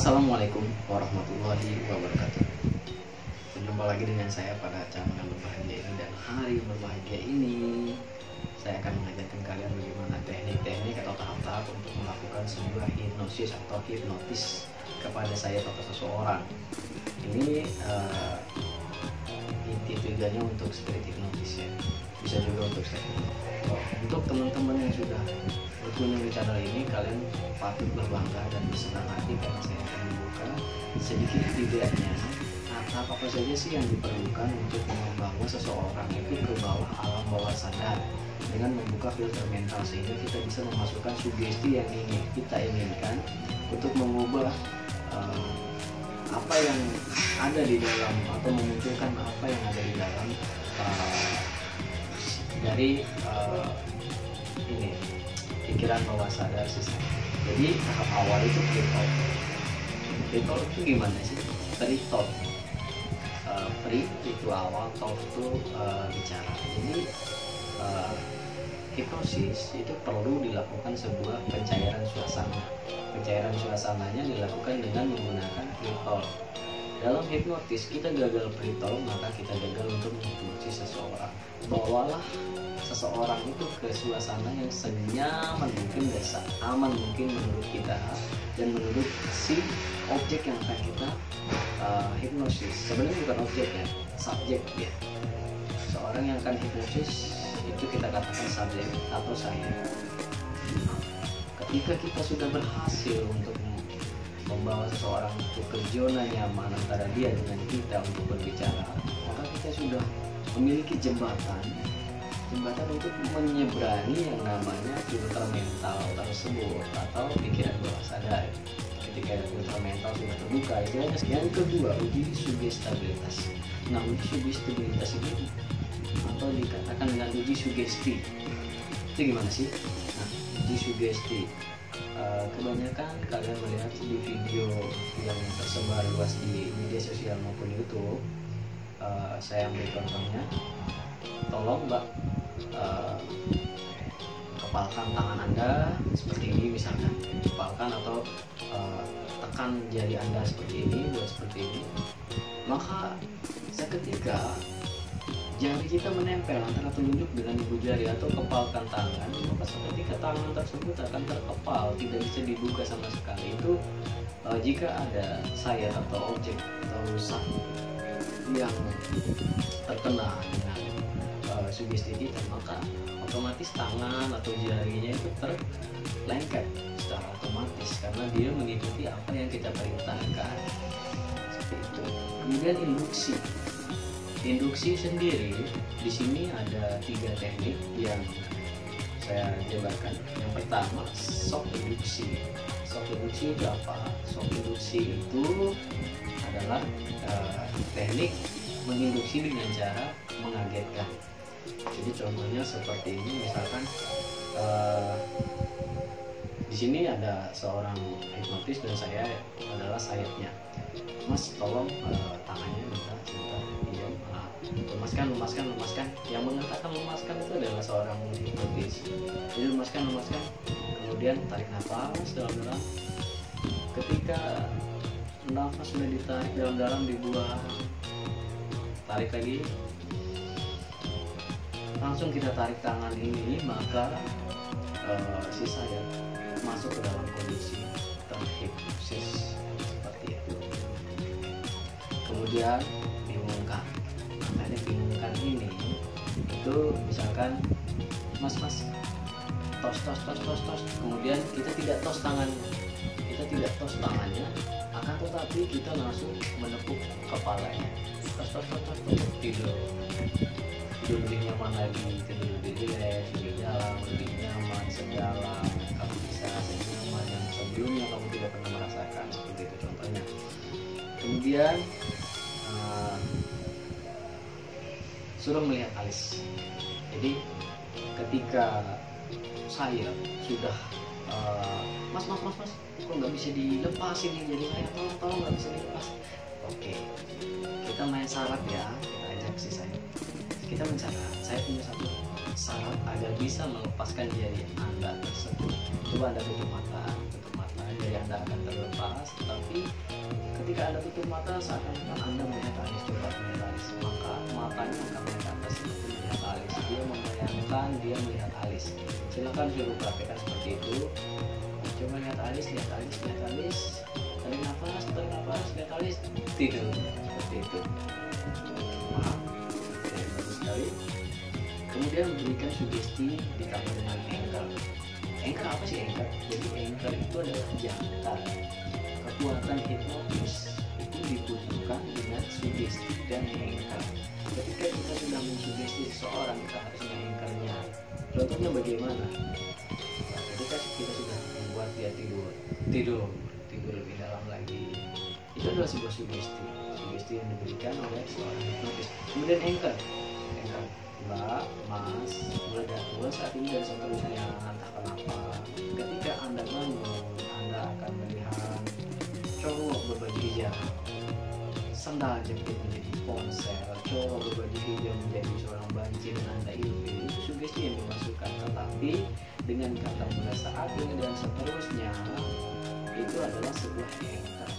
Assalamualaikum warahmatullahi wabarakatuh. Berjumpa lagi dengan saya pada channel berbahagia ini Dan hari berbahagia ini. Saya akan mengajarkan kalian bagaimana teknik-teknik atau tahap-tahap Untuk melakukan sebuah hipnosis atau hipnotis Kepada saya atau seseorang. Ini uh, inti tujuannya untuk spirit hipnotis ya. Bisa juga untuk saya Untuk teman-teman yang sudah berkunjung di channel ini kalian patut berbangga dan bersenang hati karena saya akan membuka sedikit tidaknya. Tahap apa saja sih yang diperlukan untuk membawa seseorang itu ke bawah alam bawah sadar. Dengan membuka filter mental sehingga kita bisa memasukkan sugesti yang ingin kita inginkan untuk mengubah uh, apa yang ada di dalam atau memunculkan apa yang ada di dalam uh, dari uh, pikiran bawah sadar sih jadi tahap awal itu pre-talk pre-talk itu gimana sih? Pre-talk uh, pre itu awal talk itu uh, bicara. Jadi uh, hipnosis itu perlu dilakukan sebuah pencairan suasana. Pencairan suasananya dilakukan dengan menggunakan pre-talk dalam hipnotis kita gagal pre-talk maka kita gagal untuk menghipnosis seseorang. Bawalah seseorang itu ke suasana yang senyaman mungkin dan aman mungkin menurut kita dan menurut si objek yang akan kita uh, hipnosis. Sebenarnya bukan objek ya subjek ya. Seorang yang akan hipnosis itu kita katakan subjek atau saya. Ketika kita sudah berhasil untuk membawa seseorang itu ke zona nyaman antara dia dengan kita untuk berbicara. Maka kita sudah memiliki jembatan. Jembatan untuk menyeberangi yang namanya filter mental tersebut atau pikiran bawah sadar. Ketika filter mental sudah terbuka itu yang kedua uji sugestibilitas. Nah uji sugestibilitas ini atau dikatakan dengan uji sugesti. Itu gimana sih? Nah uji sugesti uh, kebanyakan kalian melihat di video yang tersebar luas di media sosial maupun YouTube uh, saya ambil contohnya. Tolong mbak uh, kepalkan tangan anda seperti ini misalkan. Kepalkan atau uh, tekan jari anda seperti ini buat seperti ini. Maka seketika jari kita menempel antara telunjuk dengan ibu jari atau kepalkan tangan. Maka seketika tangan tersebut akan terkepal tidak bisa dibuka sama sekali. Itu uh, jika ada sayap atau objek atau rusak yang terkena dengan uh, sugesti kita maka otomatis tangan atau jarinya itu terlengket secara otomatis karena dia mengikuti apa yang kita perintahkan. Seperti itu. Kemudian induksi induksi sendiri di sini ada tiga teknik yang saya jabarkan yang pertama shock induksi. Shock induksi itu apa? Shock induksi itu adalah uh, teknik menginduksi dengan cara mengagetkan. Jadi contohnya seperti ini misalkan uh, di sini ada seorang hipnotis dan saya adalah sayapnya. Mas tolong uh, tangannya minta sebentar. Diam uh, lemaskan lemaskan lemaskan. Yang mengatakan lemaskan itu adalah seorang hipnotis. Jadi lemaskan lemaskan. Kemudian tarik nafas dalam-dalam. Ketika nafas sudah ditarik dalam-dalam dibuang. Tarik lagi. Langsung kita tarik tangan ini maka uh, si sayap masuk ke dalam kondisi terhipnosis seperti itu. Kemudian bingungkan makanya bingungkan ini itu misalkan mas mas tos tos tos tos tos. Kemudian kita tidak tos tangannya kita tidak tos tangannya akan tetapi kita langsung menepuk kepalanya. Tos tos tos tos, tos. tidur. Tidur lebih nyaman lagi tidur lebih rileks lebih dalam lebih nyaman sedalam bisa senyaman yang sebelumnya kamu tidak pernah merasakan seperti itu contohnya. Kemudian uh, suruh melihat alis. Jadi ketika saya sudah uh, mas mas mas mas kok nggak bisa dilepas ini? Jadi saya tolong tolong nggak bisa dilepas. Oke kita main syarat ya kita ajak si saya. Kita mencatat saya punya satu syarat agar bisa melepaskan jari anda tersebut. Coba anda tutup mata tutup mata. Dari anda akan terlepas tapi ketika anda tutup mata seakan-akan anda melihat alis coba melihat alis. Maka matanya akan melihat atas seperti melihat alis. Dia membayangkan dia melihat alis. Silahkan suruh praktekkan seperti itu. Coba lihat alis lihat alis lihat alis. Tarik nafas tarik nafas lihat alis. Tidur. Seperti itu kemudian berikan sugesti ditambah dengan anchor. Anchor apa sih anchor? Jadi anchor itu adalah jantan kekuatan hipnotis itu dibutuhkan dengan sugesti dan anchor. Ketika kita sudah mensugesti seseorang kita harus anchornya. Contohnya bagaimana? Nah, ketika kita sudah membuat dia tidur tidur tidur lebih dalam lagi. Itu adalah sebuah sugesti. Sugesti yang diberikan oleh seorang hipnotis. Kemudian anchor anchor mbak mas mulai dari mulai saat ini dan seterusnya entah kenapa ketika anda bangun anda akan melihat cowok berbaju hijau sandal jepit menjadi ponsel cowok berbaju hijau menjadi seorang banjir. Anda ilfil itu sugesti yang dimasukkan. Tetapi dengan kata saat ini dan seterusnya itu adalah sebuah anchor